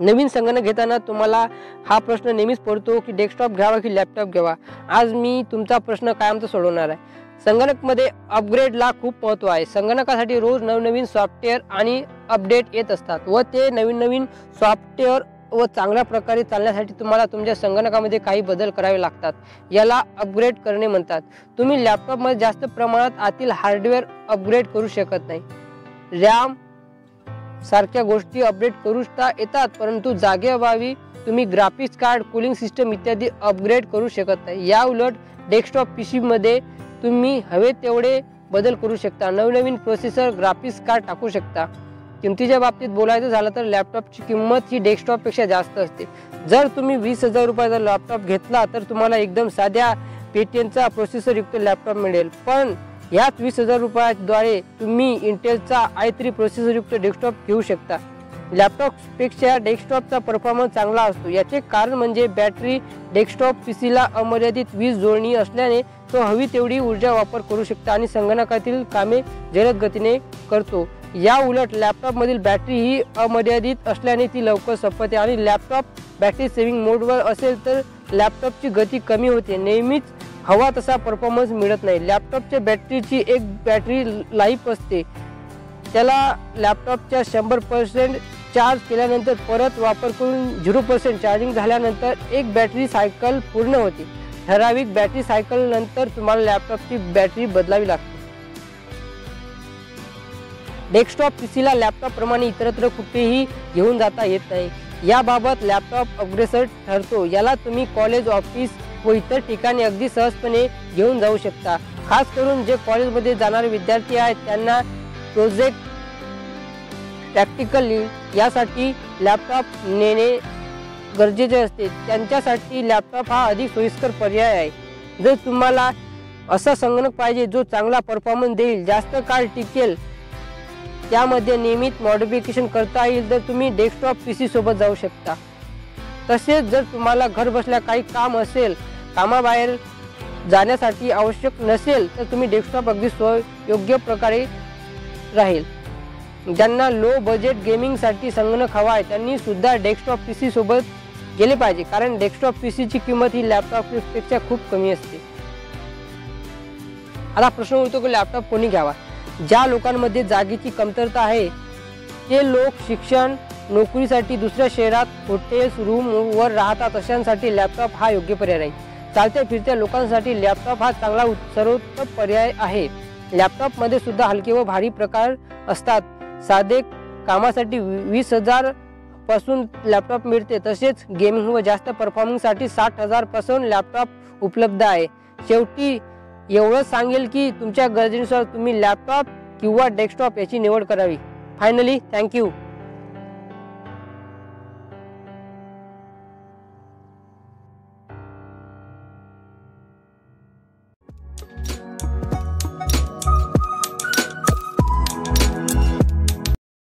नवीन संगणक घेताना तुम्हाला हा प्रश्न नेहमीच पडतो की डेस्कटॉप घ्यावा की लॅपटॉप घ्यावा? आज मी तुमचा प्रश्न कायमचा सोडवणार आहे. संगणकमध्ये अपग्रेडला खूप महत्त्व आहे. संगणकासाठी रोज नवनवीन सॉफ्टवेअर आणि अपडेट येत असतात व ते नवीन नवीन सॉफ्टवेअर व चांगल्या प्रकारे चालण्यासाठी तुम्हाला तुमच्या संगणकामध्ये काही बदल करावे लागतात. याला अपग्रेड करणे म्हणतात. तुम्ही लॅपटॉपमध्ये जास्त प्रमाणात आतील हार्डवेअर अपग्रेड करू शकत नाही. रॅम सारख्या गोष्टी अपडेट करूशता येतात परंतु जागेअभावी तुम्ही ग्राफिक्स कार्ड कूलिंग सिस्टम इत्यादी अपग्रेड करू शकत नाही. या उलट डेस्कटॉप पी सीमध्ये तुम्ही हवे तेवढे बदल करू शकता. नवनवीन प्रोसेसर ग्राफिक्स कार्ड टाकू शकता. किमतीच्या बाबतीत बोलायचं झालं तर लॅपटॉपची किंमत ही डेस्कटॉपपेक्षा जास्त असते. जर तुम्ही वीस हजार रुपयाचा लॅपटॉप घेतला तर तुम्हाला एकदम साध्या पेटीएमचा प्रोसेसरयुक्त लॅपटॉप मिळेल. पण याच वीस हजार रुपयाद्वारे तुम्ही इंटेलचा आय थ्री प्रोसेसरयुक्त डेस्कटॉप घेऊ शकता. लॅपटॉपपेक्षा डेस्कटॉपचा परफॉर्मन्स चांगला असतो. याचे कारण म्हणजे बॅटरी डेस्कटॉप पी सीला अमर्यादित वीज जोडणी असल्याने तो हवी तेवढी ऊर्जा वापर करू शकता आणि संगणकातील कामे जलद गतीने करतो. या उलट लॅपटॉपमधील बॅटरी ही अमर्यादित असल्याने ती लवकर संपते आणि लॅपटॉप बॅटरी सेव्हिंग मोडवर असेल तर लॅपटॉपची गती कमी होते. नेहमीच हवा तसा परफॉर्मन्स मिळत नाही. लॅपटॉपच्या बॅटरीची एक बॅटरी लाईफ असते. त्याला लॅपटॉपच्या शंभर पर्सेंट चार्ज केल्यानंतर परत वापर करून झिरो पर्सेंट चार्जिंग झाल्यानंतर एक बॅटरी सायकल पूर्ण होते. ठराविक बॅटरी सायकल नंतर तुम्हाला लॅपटॉपची बॅटरी बदलावी लागते. डेस्कटॉप पी सीला लॅपटॉपप्रमाणे इतरत्र कुठेही घेऊन जाता येत नाही. याबाबत लॅपटॉप अग्रेसर ठरतो. याला तुम्ही कॉलेज ऑफिस व इतर ठिकाणी अगदी सहजपणे घेऊन जाऊ शकता. खास करून जे कॉलेजमध्ये जाणारे विद्यार्थी आहेत त्यांना प्रोजेक्ट प्रॅक्टिकली यासाठी लॅपटॉप नेणे गरजेचे असते. त्यांच्यासाठी लॅपटॉप हा अधिक सोयीस्कर पर्याय आहे. जर तुम्हाला असा संगणक पाहिजे जो चांगला परफॉर्मन्स देईल जास्त काळ टिकेल त्यामध्ये नियमित मॉडिफिकेशन करता येईल तर तुम्ही डेस्कटॉप पी सीसोबत जाऊ शकता. तसेच जर तुम्हाला घर बसल्या काही काम असेल कामाबाहेर जाण्यासाठी आवश्यक नसेल तर तुम्ही डेस्कटॉप अगदी सोय योग्य प्रकारे राहील. ज्यांना लो बजेट गेमिंगसाठी संगणक हवा आहे त्यांनी सुद्धा डेस्कटॉप पी सी सोबत गेले पाहिजे. कारण डेस्कटॉप पी सीची किंमत ही लॅपटॉपपेक्षा खूप कमी असते. आता प्रश्न होतो की लॅपटॉप कोणी घ्यावा? ज्या लोकांमध्ये जागेची कमतरता आहे ते लोक शिक्षण नोकरीसाठी दुसऱ्या शहरात हॉटेल्स रूमवर राहतात अशांसाठी लॅपटॉप हा योग्य पर्याय राहील चालत्या फिरत्या लोकांसाठी लॅपटॉप हा चांगला सर्वोत्तम पर्याय आहे. लॅपटॉपमध्ये सुद्धा हलके व भारी प्रकार असतात. साधे कामासाठी वीस हजारपासून लॅपटॉप मिळते. तसेच गेमिंग व जास्त परफॉर्मन्ससाठी साठ हजारपासून लॅपटॉप उपलब्ध आहे. शेवटी एवढंच सांगेल की तुमच्या गरजेनुसार तुम्ही लॅपटॉप किंवा डेस्कटॉप याची निवड करावी. Finally thank you